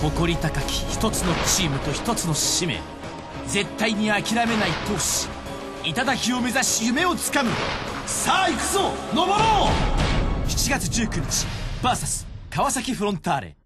誇り高き一つのチームと一つの使命。絶対に諦めない闘志。頂を目指し夢をつかむ。さあ行くぞ登ろう！7月19日 VS 川崎フロンターレ。